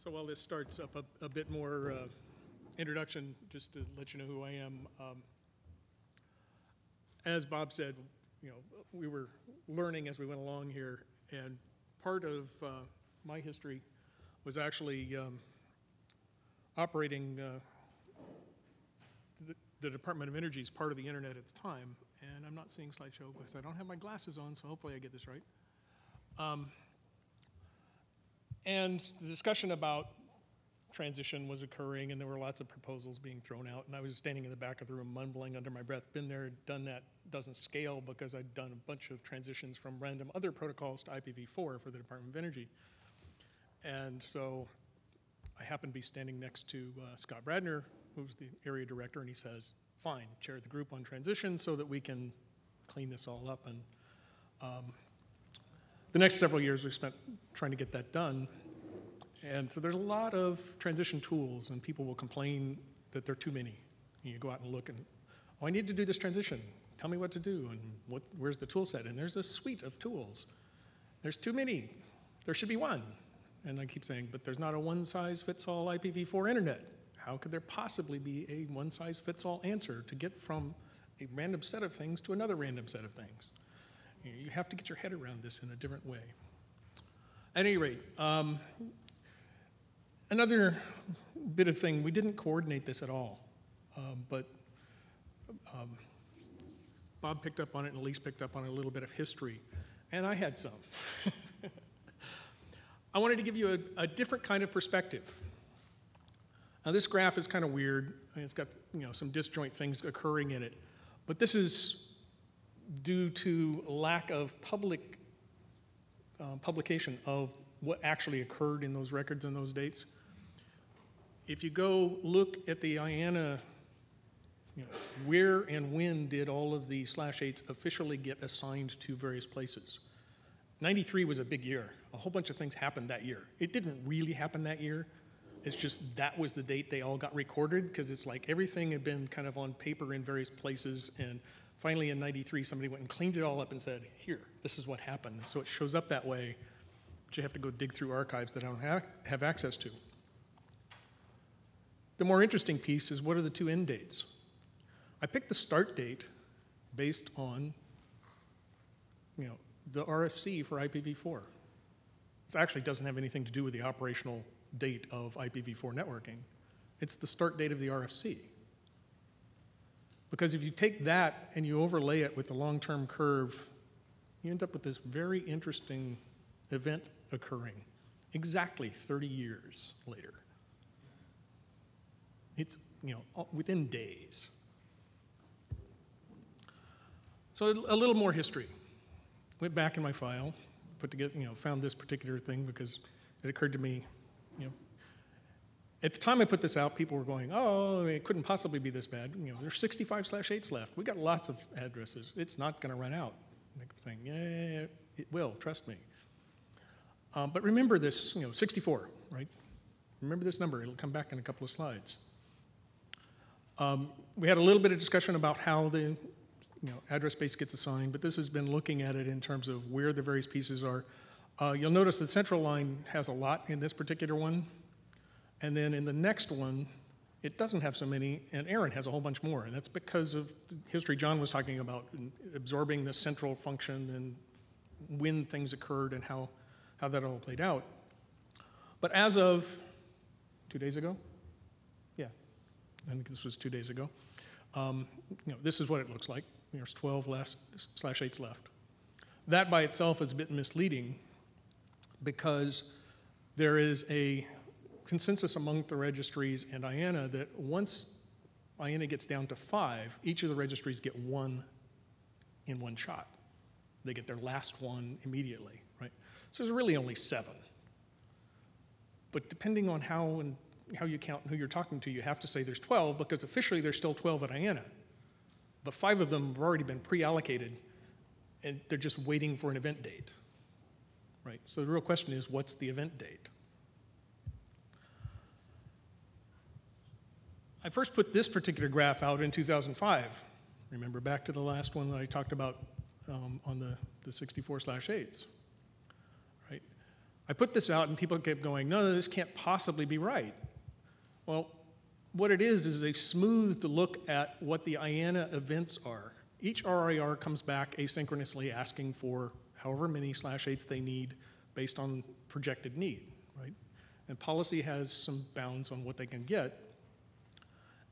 So while this starts up a, a bit more uh, introduction, just to let you know who I am. Um, as Bob said, you know, we were learning as we went along here, and part of uh, my history was actually um, operating uh, the, the Department of Energy's part of the internet at the time. And I'm not seeing slideshow because I don't have my glasses on, so hopefully I get this right. Um, and the discussion about transition was occurring, and there were lots of proposals being thrown out. And I was standing in the back of the room, mumbling under my breath. Been there, done that. Doesn't scale because I'd done a bunch of transitions from random other protocols to IPv4 for the Department of Energy. And so I happened to be standing next to uh, Scott Bradner, who's the area director, and he says, "Fine, chair the group on transition so that we can clean this all up." And um, the next several years we spent trying to get that done. And so there's a lot of transition tools, and people will complain that there are too many. And you go out and look, and oh, I need to do this transition. Tell me what to do, and what, where's the tool set? And there's a suite of tools. There's too many. There should be one. And I keep saying, but there's not a one size fits all IPv4 internet. How could there possibly be a one size fits all answer to get from a random set of things to another random set of things? You have to get your head around this in a different way. At any rate, um, another bit of thing, we didn't coordinate this at all, um, but um, Bob picked up on it and Elise picked up on a little bit of history, and I had some. I wanted to give you a, a, different kind of perspective. Now, this graph is kind of weird. It's got you know some disjoint things occurring in it, but this is due to lack of public uh, publication of what actually occurred in those records and those dates. If you go look at the IANA, you know, where and when did all of the slash eights officially get assigned to various places? 93 was a big year. A whole bunch of things happened that year. It didn't really happen that year. It's just that was the date they all got recorded because it's like everything had been kind of on paper in various places and Finally, in 93, somebody went and cleaned it all up and said, here, this is what happened. So it shows up that way, but you have to go dig through archives that I don't have, have access to. The more interesting piece is what are the two end dates? I picked the start date based on you know, the RFC for IPv4. This actually doesn't have anything to do with the operational date of IPv4 networking. It's the start date of the RFC. Because if you take that and you overlay it with the long term curve, you end up with this very interesting event occurring exactly 30 years later. It's, you know, within days. So a little more history. Went back in my file, put together, you know, found this particular thing because it occurred to me, you know, at the time I put this out, people were going, oh, it couldn't possibly be this bad. You know, there's 65 slash 8s left. We got lots of addresses. It's not going to run out. And I'm saying, yeah, it will, trust me. Um, but remember this, you know, 64, right? Remember this number. It'll come back in a couple of slides. Um, we had a little bit of discussion about how the you know, address space gets assigned, but this has been looking at it in terms of where the various pieces are. Uh, you'll notice the central line has a lot in this particular one. And then in the next one, it doesn't have so many, and ARIN has a whole bunch more. And that's because of history John was talking about, absorbing the central function and when things occurred and how, how that all played out. But as of two days ago, yeah, I think this was two days ago, um, you know, this is what it looks like. There's 12 last, slash 8s left. That by itself is a bit misleading because there is a consensus among the registries and IANA that once IANA gets down to five, each of the registries get one in one shot. They get their last one immediately, right? So there's really only seven. But depending on how and how you count and who you're talking to, you have to say there's 12 because officially there's still 12 at IANA. But five of them have already been pre-allocated and they're just waiting for an event date, right? So the real question is, what's the event date? I first put this particular graph out in 2005. Remember back to the last one that I talked about um, on the, the 64 slash 8s. Right? I put this out and people kept going, no, no, this can't possibly be right. Well, what it is is a smoothed look at what the IANA events are. Each RIR comes back asynchronously asking for however many slash eights they need based on projected need, right? And policy has some bounds on what they can get.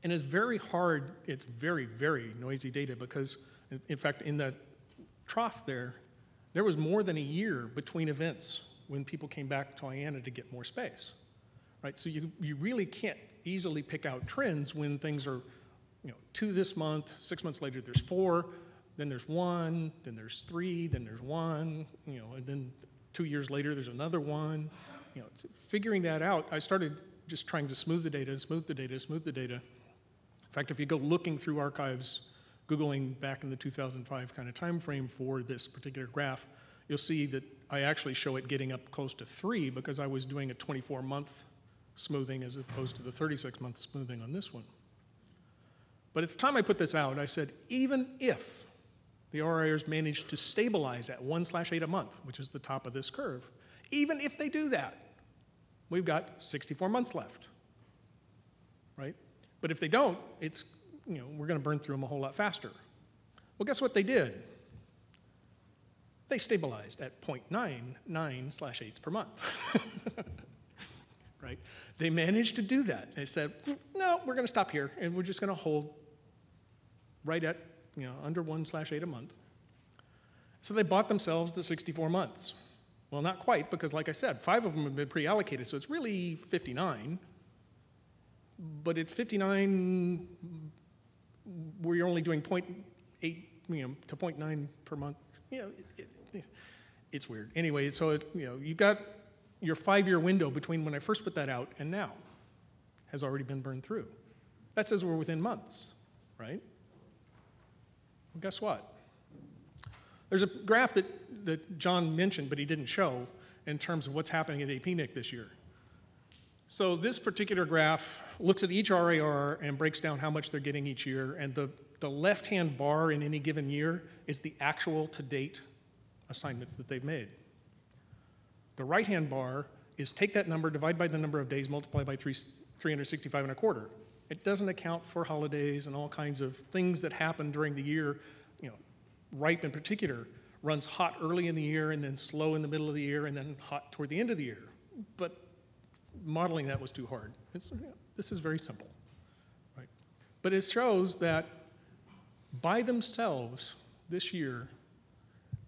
And it's very hard, it's very, very noisy data because, in fact, in that trough there, there was more than a year between events when people came back to IANA to get more space, right? So you, you really can't easily pick out trends when things are, you know, two this month, six months later there's four, then there's one, then there's three, then there's one, you know, and then two years later there's another one. You know, figuring that out, I started just trying to smooth the data, smooth the data, smooth the data. In fact, if you go looking through archives, Googling back in the 2005 kind of time frame for this particular graph, you'll see that I actually show it getting up close to three because I was doing a 24 month smoothing as opposed to the 36 month smoothing on this one. But at the time I put this out, I said, even if the RIRs manage to stabilize at 1 slash 8 a month, which is the top of this curve, even if they do that, we've got 64 months left, right? But if they don't, it's, you know, we're going to burn through them a whole lot faster. Well, guess what they did? They stabilized at 0.99 slash 8s per month. right? They managed to do that. They said, no, we're going to stop here, and we're just going to hold right at, you know, under 1 slash 8 a month. So they bought themselves the 64 months. Well, not quite, because like I said, five of them have been pre-allocated, so it's really 59. But it's 59 where you're only doing 0.8 you know, to 0.9 per month. You know, it, it, it's weird. Anyway, so it, you know, you got your five-year window between when I first put that out and now has already been burned through. That says we're within months, right? Well, guess what? There's a graph that, that John mentioned, but he didn't show in terms of what's happening at APNIC this year. So this particular graph looks at each RIR and breaks down how much they're getting each year, and the, the left-hand bar in any given year is the actual to-date assignments that they've made. The right-hand bar is take that number, divide by the number of days, multiply by three, 365 and a quarter. It doesn't account for holidays and all kinds of things that happen during the year. You know, RIPE in particular runs hot early in the year and then slow in the middle of the year and then hot toward the end of the year. But modeling that was too hard. It's, this is very simple, right? But it shows that by themselves this year,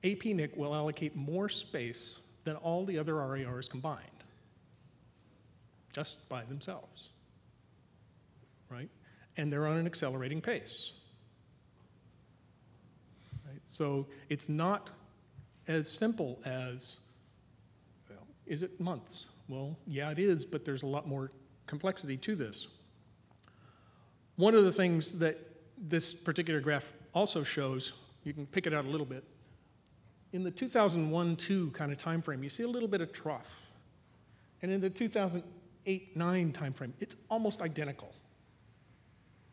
APNIC will allocate more space than all the other RIRs combined, just by themselves, right? And they're on an accelerating pace. Right? So it's not as simple as, is it months? Well, yeah, it is, but there's a lot more complexity to this. One of the things that this particular graph also shows, you can pick it out a little bit, in the 2001-2 kind of time frame, you see a little bit of trough. And in the 2008-9 time frame, it's almost identical,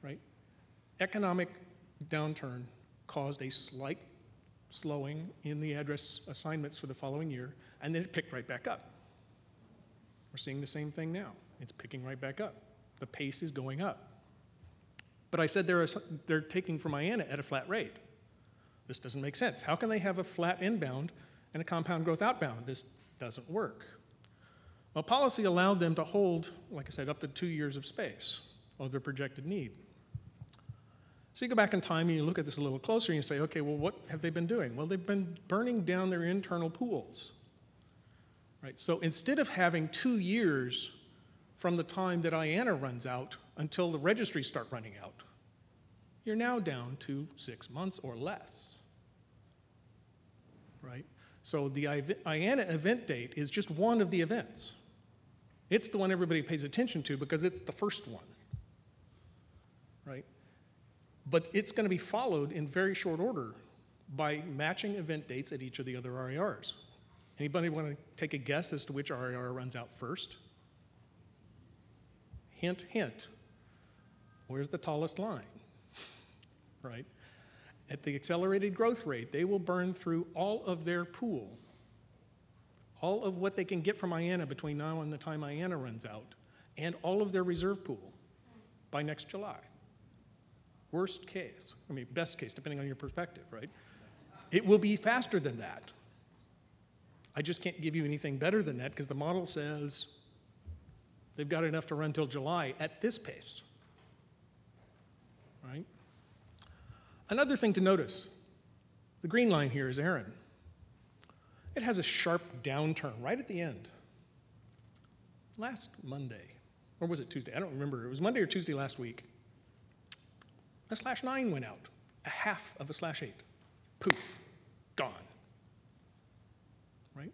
right? Economic downturn caused a slight slowing in the address assignments for the following year, and then it picked right back up. We're seeing the same thing now. It's picking right back up. The pace is going up. But I said they're, they're taking from IANA at a flat rate. This doesn't make sense. How can they have a flat inbound and a compound growth outbound? This doesn't work. Well, policy allowed them to hold, like I said, up to two years of space of their projected need. So you go back in time and you look at this a little closer and you say, okay, well, what have they been doing? Well, they've been burning down their internal pools. Right? So instead of having two years from the time that IANA runs out until the registries start running out, you're now down to six months or less right? So the IANA event date is just one of the events. It's the one everybody pays attention to because it's the first one, right? But it's going to be followed in very short order by matching event dates at each of the other RIRs. Anybody want to take a guess as to which RIR runs out first? Hint, hint. Where's the tallest line? right? At the accelerated growth rate, they will burn through all of their pool, all of what they can get from IANA between now and the time IANA runs out, and all of their reserve pool by next July. Worst case, I mean, best case, depending on your perspective, right? It will be faster than that. I just can't give you anything better than that because the model says they've got enough to run till July at this pace, right? Another thing to notice the green line here is ARIN. It has a sharp downturn right at the end. Last Monday, or was it Tuesday? I don't remember. It was Monday or Tuesday last week. A slash 9 went out, a half of a slash 8. Poof, gone. Right?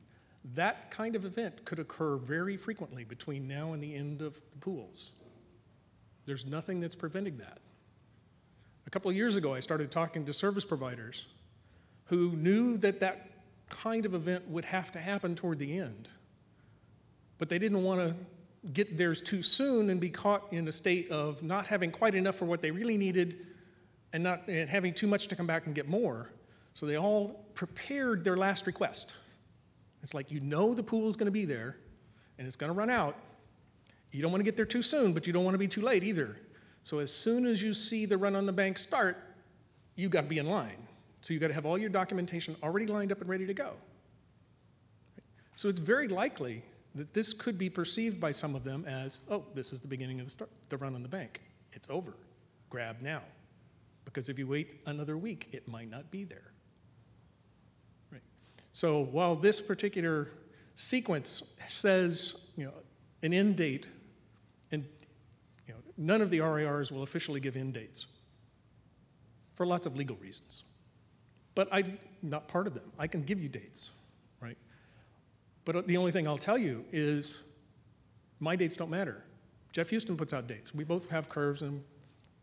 That kind of event could occur very frequently between now and the end of the pools. There's nothing that's preventing that. A couple of years ago, I started talking to service providers who knew that that kind of event would have to happen toward the end. But they didn't want to get theirs too soon and be caught in a state of not having quite enough for what they really needed and not and having too much to come back and get more. So they all prepared their last request. It's like you know the pool is going to be there and it's going to run out. You don't want to get there too soon, but you don't want to be too late either. So as soon as you see the run on the bank start, you got to be in line. So you've got to have all your documentation already lined up and ready to go. So it's very likely that this could be perceived by some of them as, oh, this is the beginning of the, start, the run on the bank. It's over. Grab now. Because if you wait another week, it might not be there. Right. So while this particular sequence says, you know, an end date, and you know, none of the RIRs will officially give end dates for lots of legal reasons. But I'm not part of them. I can give you dates? But the only thing I'll tell you is my dates don't matter. Geoff Huston puts out dates. We both have curves, and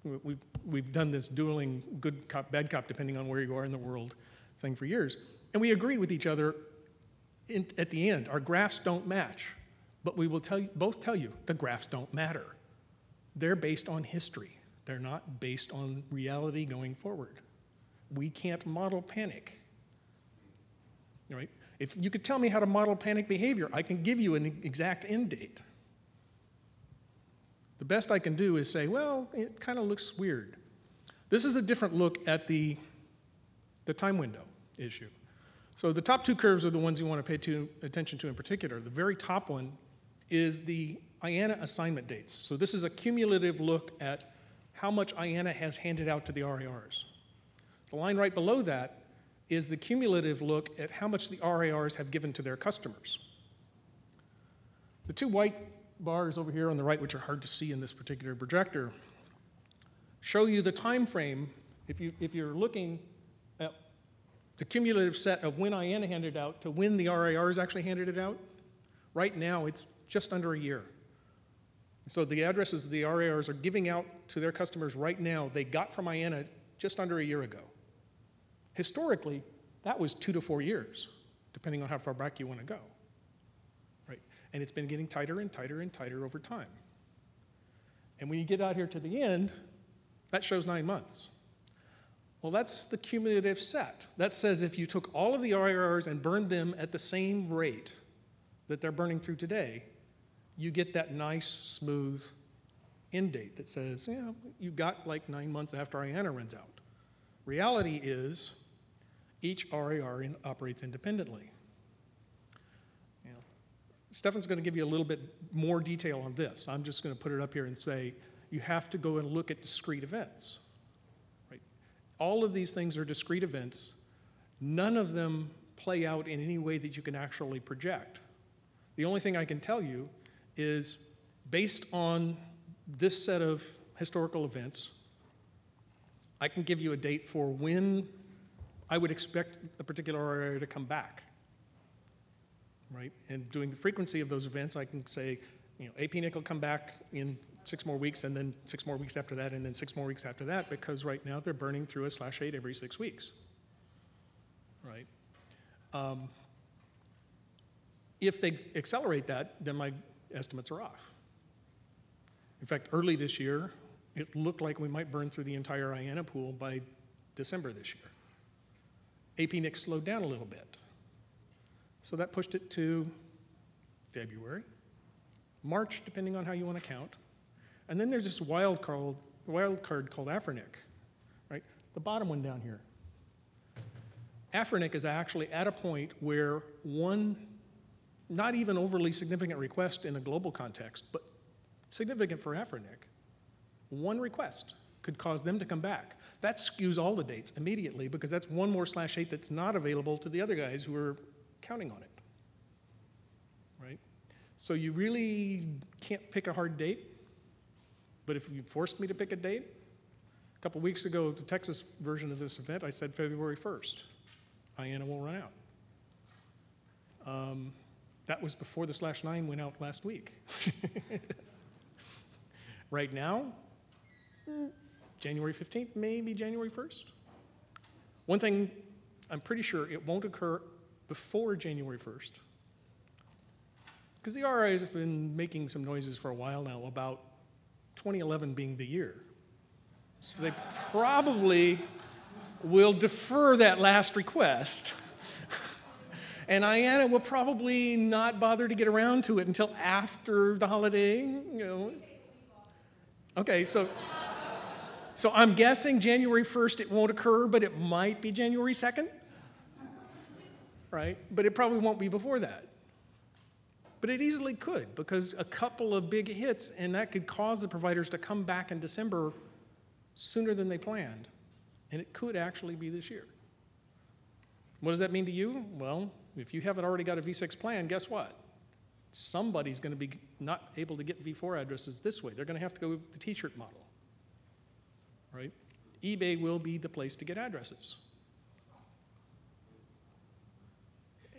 we've, we've done this dueling good cop, bad cop, depending on where you are in the world thing for years. And we agree with each other in, at the end. Our graphs don't match, but we will tell you, both tell you the graphs don't matter. They're based on history, they're not based on reality going forward we can't model panic. Right? If you could tell me how to model panic behavior, I can give you an exact end date. The best I can do is say, well, it kind of looks weird. This is a different look at the, the time window issue. So the top two curves are the ones you want to pay to, attention to in particular. The very top one is the IANA assignment dates. So this is a cumulative look at how much IANA has handed out to the RIRs. The line right below that is the cumulative look at how much the RIRs have given to their customers. The two white bars over here on the right, which are hard to see in this particular projector, show you the time frame. If, you, if you're looking at the cumulative set of when IANA handed out to when the RIRs actually handed it out, right now it's just under a year. So the addresses the RIRs are giving out to their customers right now, they got from IANA just under a year ago. Historically, that was two to four years, depending on how far back you want to go. Right? And it's been getting tighter and tighter and tighter over time. And when you get out here to the end, that shows nine months. Well, that's the cumulative set. That says if you took all of the RIRs and burned them at the same rate that they're burning through today, you get that nice, smooth end date that says, yeah, you got like nine months after IANA runs out. Reality is each RIR in, operates independently. Stephan's going to give you a little bit more detail on this. I'm just going to put it up here and say you have to go and look at discrete events. Right? All of these things are discrete events. None of them play out in any way that you can actually project. The only thing I can tell you is based on this set of historical events, I can give you a date for when I would expect a particular area to come back. Right? And doing the frequency of those events, I can say, you know, APNIC will come back in six more weeks, and then six more weeks after that, and then six more weeks after that, because right now they're burning through a slash eight every six weeks. Right? Um, if they accelerate that, then my estimates are off. In fact, early this year, it looked like we might burn through the entire IANA pool by December this year. APNIC slowed down a little bit. So that pushed it to February, March, depending on how you want to count. And then there's this wild card, wild card called Afrinic, right? The bottom one down here. Afrinic is actually at a point where one, not even overly significant request in a global context, but significant for Afrinic, one request could cause them to come back. That skews all the dates immediately because that's one more slash eight that's not available to the other guys who are counting on it. Right? So you really can't pick a hard date. But if you forced me to pick a date, a couple weeks ago, the Texas version of this event, I said February 1st. IANA will run out. Um, that was before the slash nine went out last week. right now, January 15th, maybe January 1st. One thing I'm pretty sure it won't occur before January 1st. Because the have been making some noises for a while now about 2011 being the year. So they probably will defer that last request. and IANA will probably not bother to get around to it until after the holiday, you know. Okay, so so I'm guessing January 1st it won't occur, but it might be January 2nd. Right? But it probably won't be before that. But it easily could because a couple of big hits and that could cause the providers to come back in December sooner than they planned. And it could actually be this year. What does that mean to you? Well, if you haven't already got a V6 plan, guess what? Somebody's going to be not able to get V4 addresses this way. They're going to have to go with the t shirt model. Right? eBay will be the place to get addresses.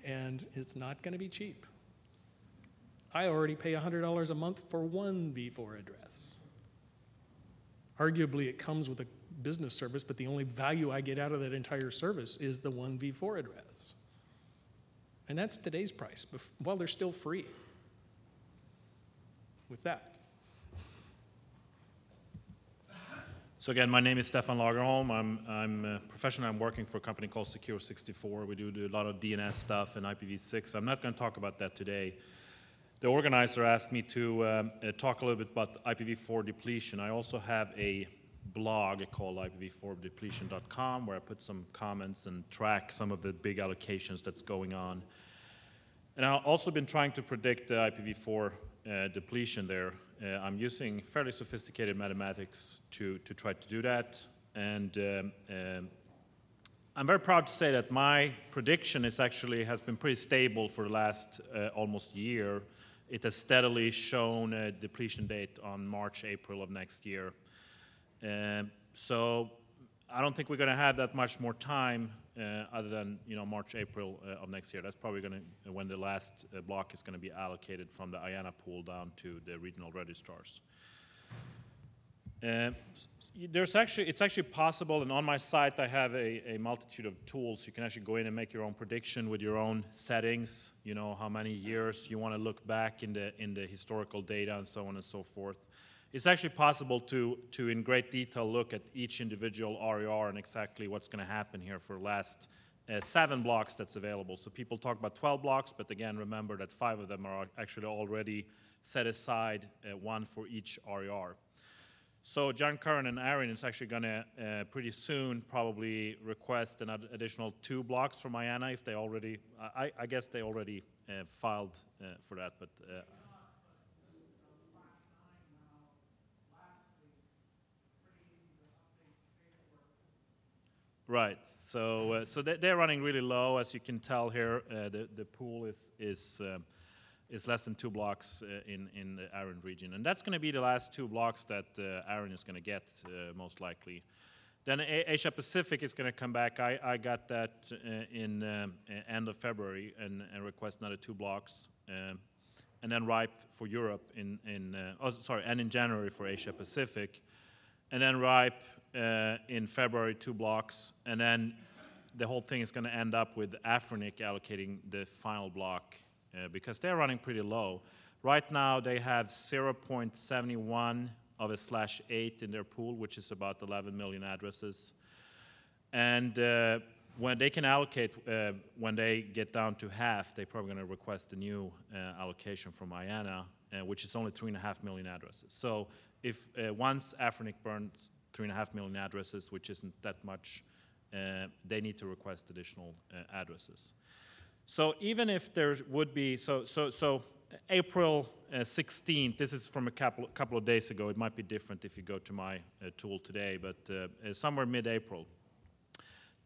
And it's not going to be cheap. I already pay $100 a month for one V4 address. Arguably, it comes with a business service, but the only value I get out of that entire service is the one V4 address. And that's today's price, while they're still free. With that. So again, my name is Stephan Lagerholm. I'm, I'm a professional. I'm working for a company called Secure64. We do, do a lot of DNS stuff and IPv6. I'm not going to talk about that today. The organizer asked me to um, talk a little bit about IPv4 depletion. I also have a blog called IPv4depletion.com where I put some comments and track some of the big allocations that's going on. And I've also been trying to predict the IPv4 uh, depletion there. Uh, I'm using fairly sophisticated mathematics to, to try to do that. And um, um, I'm very proud to say that my prediction is actually has been pretty stable for the last uh, almost year. It has steadily shown a depletion date on March, April of next year. Um, so I don't think we're going to have that much more time uh, other than you know March, April uh, of next year. That's probably going to when the last uh, block is going to be allocated from the IANA pool down to the regional registrars. Uh, there's actually it's actually possible, and on my site I have a, a multitude of tools. You can actually go in and make your own prediction with your own settings. You know how many years you want to look back in the in the historical data and so on and so forth it's actually possible to, to in great detail look at each individual RIR and exactly what's going to happen here for the last uh, seven blocks that's available. So people talk about 12 blocks, but again, remember that five of them are actually already set aside, uh, one for each RIR. So John Curran and ARIN is actually going to uh, pretty soon probably request an ad additional two blocks from IANA if they already, I, I guess they already uh, filed uh, for that, but Right. So, uh, so they're running really low, as you can tell here. Uh, the the pool is is um, is less than two blocks uh, in in the ARIN region, and that's going to be the last two blocks that uh, ARIN is going to get uh, most likely. Then a Asia Pacific is going to come back. I, I got that uh, in um, end of February and, and, request another two blocks, and then RIPE for Europe in in oh sorry, and in January for Asia Pacific, and then RIPE uh, in February, two blocks, and then the whole thing is going to end up with Afrinic allocating the final block uh, because they're running pretty low. Right now, they have 0.71 of a slash 8 in their pool, which is about 11 million addresses. And uh, when they can allocate, uh, when they get down to half, they're probably going to request a new uh, allocation from IANA, uh, which is only three and a half million addresses. So if uh, once Afrinic burns three and a half million addresses, which isn't that much, uh, they need to request additional uh, addresses. So even if there would be, so, so, so April uh, 16th, this is from a couple, couple of days ago, it might be different if you go to my uh, tool today, but uh, uh, somewhere mid-April,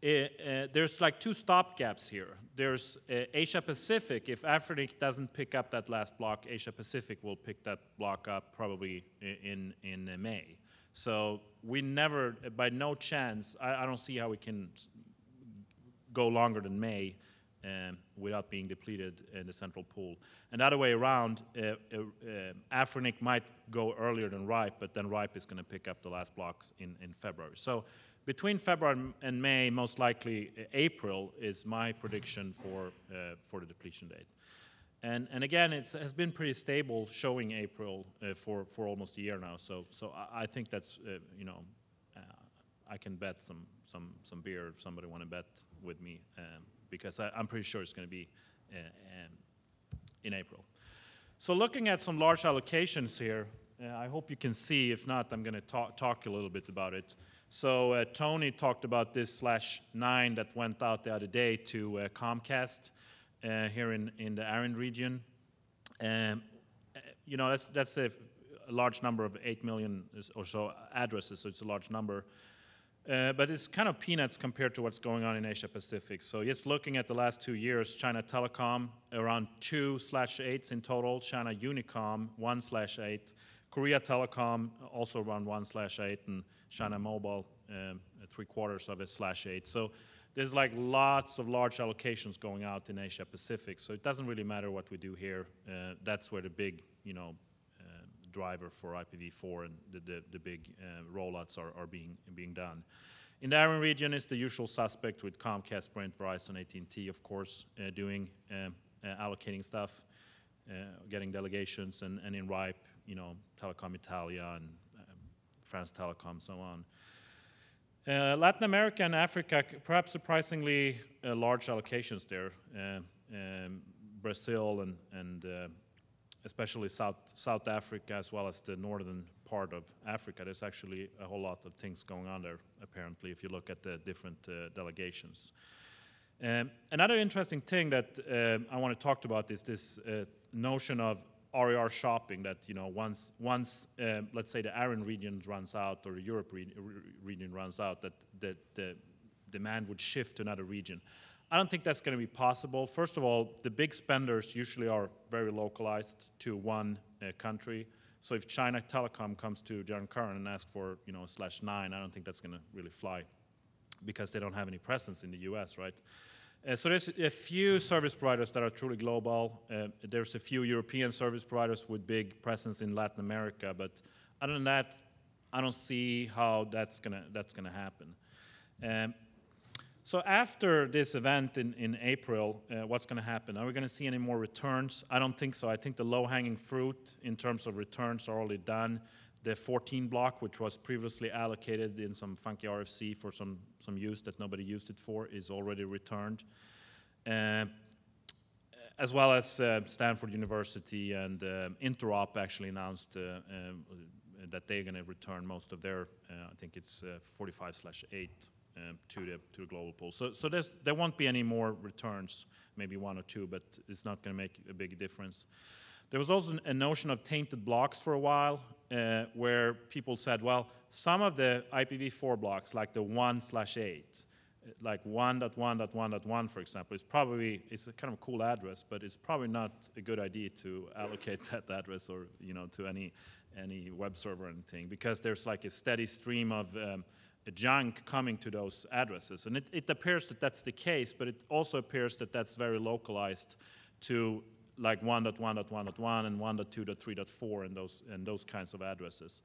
there's like two stopgaps here. There's Asia Pacific. If Afrinic doesn't pick up that last block, Asia Pacific will pick that block up probably in in May. So we never, by no chance, I, I don't see how we can go longer than May um, without being depleted in the central pool. And the other way around, uh, uh, uh, Afrinic might go earlier than RIPE, but then RIPE is going to pick up the last blocks in, in February. So between February and May, most likely uh, April is my prediction for, uh, for the depletion date. And, and again, it has been pretty stable showing April uh, for, for almost a year now. So, so I, I think that's, uh, you know, uh, I can bet some, some, some beer if somebody want to bet with me um, because I, I'm pretty sure it's going to be uh, um, in April. So looking at some large allocations here, uh, I hope you can see. If not, I'm going to talk, talk a little bit about it. So uh, Tony talked about this slash nine that went out the other day to uh, Comcast here in, in the ARIN region. Um, uh, you know, that's, that's a, a large number of 8 million or so addresses, so it's a large number. Uh, but it's kind of peanuts compared to what's going on in Asia Pacific. So just looking at the last two years, China Telecom around two slash eights in total, China Unicom one slash eight, Korea Telecom also around one slash eight, and China Mobile um, three quarters of a slash eight. So there's like lots of large allocations going out in Asia Pacific. So it doesn't really matter what we do here. Uh, that's where the big, you know, uh, driver for IPv4 and the, the, the big uh, rollouts are, are being, being done. In the ARIN region, it's the usual suspect with Comcast, Sprint, Verizon, AT&T, of course, uh, doing um, uh, allocating stuff, uh, getting delegations, and, and in RIPE, you know, Telecom Italia and um, France Telecom, so on. Uh, Latin America and Africa, perhaps surprisingly uh, large allocations there. Uh, um, Brazil and, and uh, especially South, South Africa, as well as the northern part of Africa. There's actually a whole lot of things going on there, apparently, if you look at the different uh, delegations. Um, another interesting thing that um I want to talk about is this uh, notion of RIR shopping. That you know, once once um, let's say the ARIN region runs out or the Europe re- re- region runs out, that that the demand would shift to another region. I don't think that's going to be possible. First of all, the big spenders usually are very localized to one uh, country. So if China Telecom comes to John Curran and asks for you know slash nine, I don't think that's going to really fly because they don't have any presence in the US, right? Uh, so there's a few service providers that are truly global. Uh, there's a few European service providers with big presence in Latin America, but other than that, I don't see how that's gonna that's gonna happen. Um, so after this event in, in April, uh, what's going to happen? Are we going to see any more returns? I don't think so. I think the low-hanging fruit in terms of returns are already done. The 14 block, which was previously allocated in some funky RFC for some, some use that nobody used it for, is already returned. Uh, as well as uh, Stanford University and uh, Interop actually announced uh, um, that they're going to return most of their, uh, I think it's 45 slash 8 um, to the to the global pool. So so there won't be any more returns, maybe one or two, but it's not going to make a big difference. There was also a notion of tainted blocks for a while, uh, where people said, well, some of the IPv4 blocks, like the 1 slash 8, like 1.1.1.1, for example, is probably, it's a kind of cool address, but it's probably not a good idea to allocate that address or, you know, to any, any web server or anything, because there's like a steady stream of um, junk coming to those addresses. And it, it appears that that's the case, but it also appears that that's very localized to like 1.1.1.1 and 1.2.3.4 and those, and those kinds of addresses.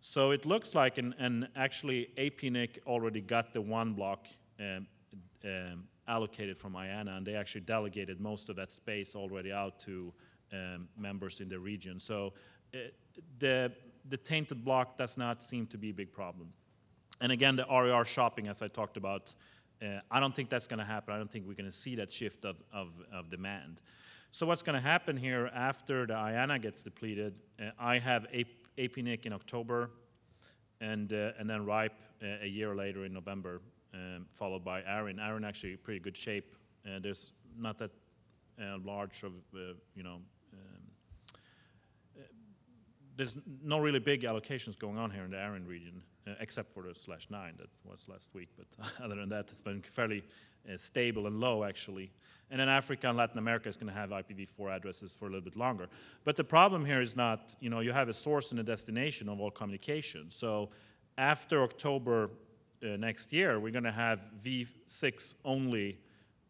So it looks like, and, actually APNIC already got the one block um, um, allocated from IANA, and they actually delegated most of that space already out to um, members in the region. So uh, the, the tainted block does not seem to be a big problem. And again, the RIR shopping, as I talked about, Uh, I don't think that's going to happen. I don't think we're going to see that shift of, of, of demand. So what's going to happen here after the IANA gets depleted? Uh, I have AP, APNIC in October, and uh, and then RIPE uh, a year later in November, um, followed by ARIN. ARIN actually pretty good shape. Uh, there's not that uh, large of you know. Um, there's no really big allocations going on here in the ARIN region, except for the slash nine that was last week. But other than that, it's been fairly stable and low actually. And then Africa and Latin America is going to have IPv4 addresses for a little bit longer. But the problem here is not, you know, you have a source and a destination of all communication. So after October uh, next year, we're going to have V6 only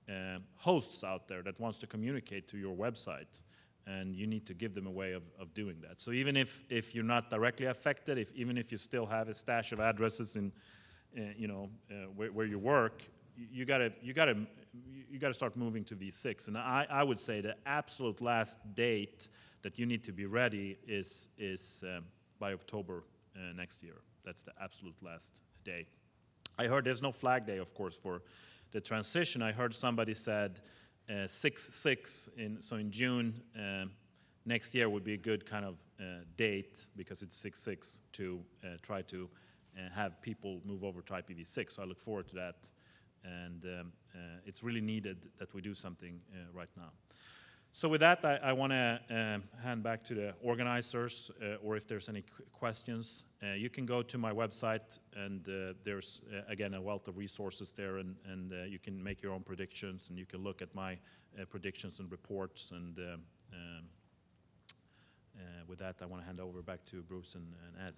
uh, hosts out there that wants to communicate to your website and you need to give them a way of, of doing that. So even if, if you're not directly affected, if, even if you still have a stash of addresses in, uh, you know, uh, where, where you work, you, you gotta, you gotta, you gotta start moving to V6. And I, I would say the absolute last date that you need to be ready is, is um, by October uh, next year. That's the absolute last day. I heard there's no flag day, of course, for the transition. I heard somebody said uh, six six in so in June um, next year would be a good kind of uh, date because it's six six to uh, try to uh, have people move over to IPv6. So I look forward to that, and um, uh, it's really needed that we do something uh, right now. So with that, I, I want to um, hand back to the organizers, uh, or if there's any qu- questions, uh, you can go to my website, and uh, there's uh, again a wealth of resources there, and, and you can make your own predictions, and you can look at my predictions and reports. And um, um, with that, I want to hand over back to Bruce and, and Ed.